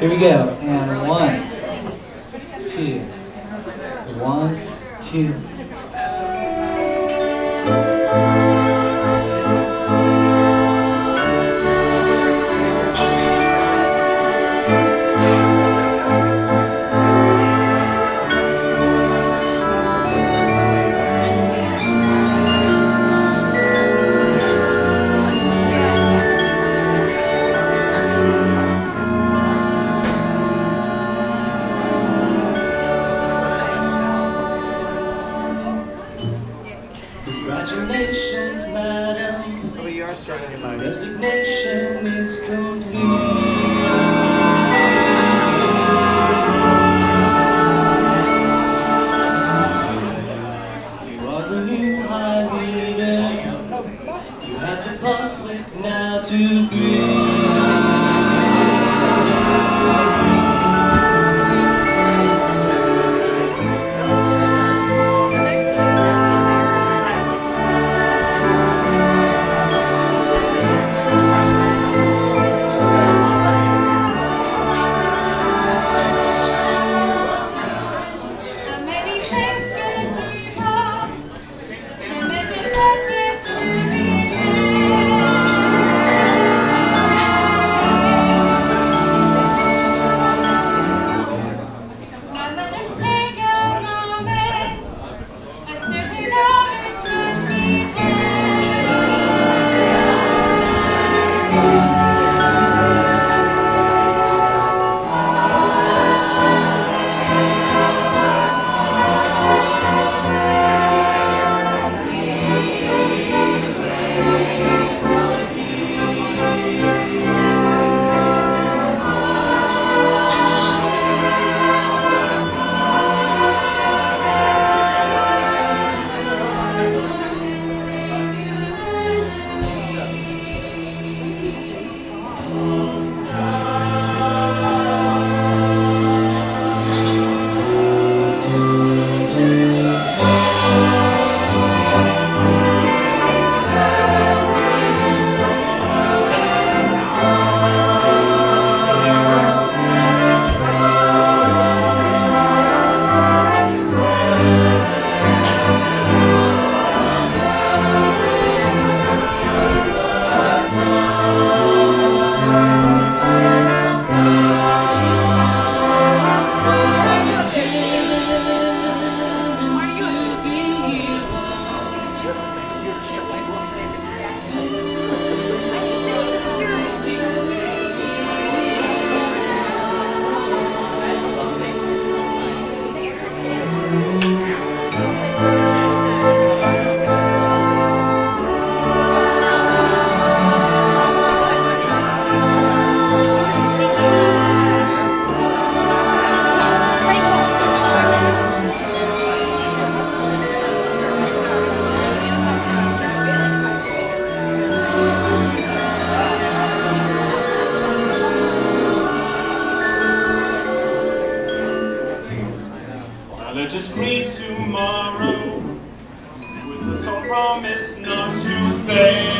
Here we go. And one, two, one, two. My resignation is complete. You are the public now to greet. Let us greet tomorrow with a song promise not to fade.